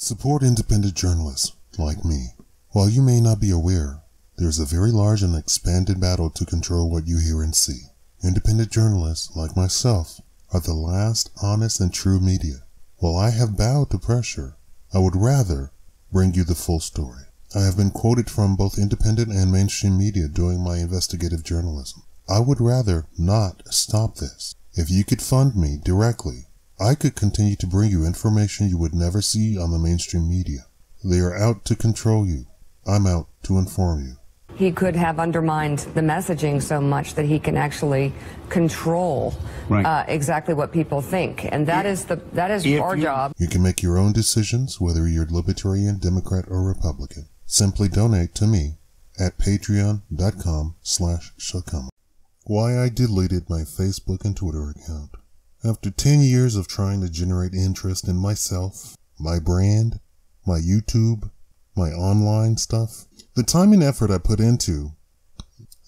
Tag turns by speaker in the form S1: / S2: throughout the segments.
S1: Support independent journalists like me. While you may not be aware, there's a very large and expanded battle to control what you hear and see. Independent journalists like myself are the last honest and true media. While I have bowed to pressure, I would rather bring you the full story. I have been quoted from both independent and mainstream media doing my investigative journalism. I would rather not stop this. If you could fund me directly, I could continue to bring you information you would never see on the mainstream media. They are out to control you. I'm out to inform you.
S2: He could have undermined the messaging so much that he can actually control
S3: Right.
S2: uh, exactly what people think, and that is the that is our
S3: you-
S2: job.
S1: You can make your own decisions whether you're Libertarian, Democrat, or Republican. Simply donate to me at patreon.com slash shakaama. Why I deleted my Facebook and Twitter account. After 10 years of trying to generate interest in myself, my brand, my YouTube, my online stuff, the time and effort I put into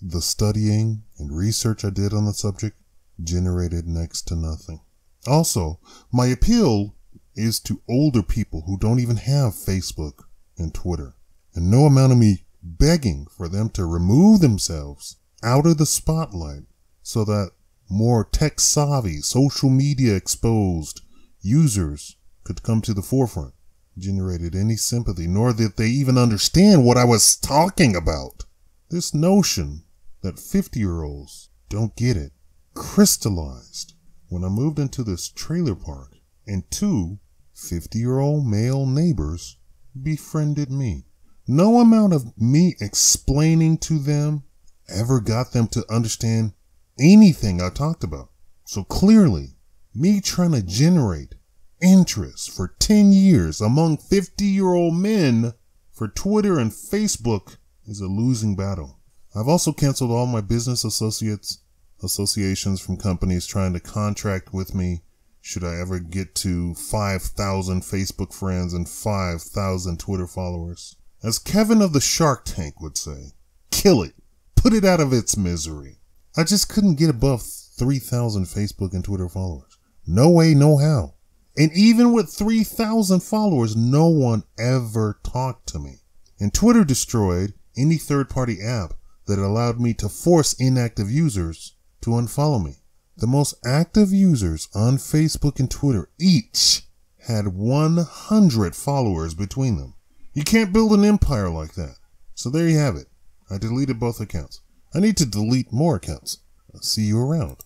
S1: the studying and research I did on the subject generated next to nothing. Also, my appeal is to older people who don't even have Facebook and Twitter. And no amount of me begging for them to remove themselves out of the spotlight so that more tech savvy, social media exposed users could come to the forefront generated any sympathy, nor did they even understand what I was talking about. This notion that 50 year olds don't get it crystallized when I moved into this trailer park and two 50 year old male neighbors befriended me. No amount of me explaining to them ever got them to understand anything I talked about. So clearly, me trying to generate interest for 10 years among 50 year old men for Twitter and Facebook is a losing battle. I've also canceled all my business associates associations from companies trying to contract with me should I ever get to 5,000 Facebook friends and 5,000 Twitter followers. As Kevin of the Shark Tank would say, kill it. Put it out of its misery. I just couldn't get above 3,000 Facebook and Twitter followers. No way, no how. And even with 3,000 followers, no one ever talked to me. And Twitter destroyed any third party app that allowed me to force inactive users to unfollow me. The most active users on Facebook and Twitter each had 100 followers between them. You can't build an empire like that. So there you have it. I deleted both accounts. I need to delete more accounts. I'll see you around.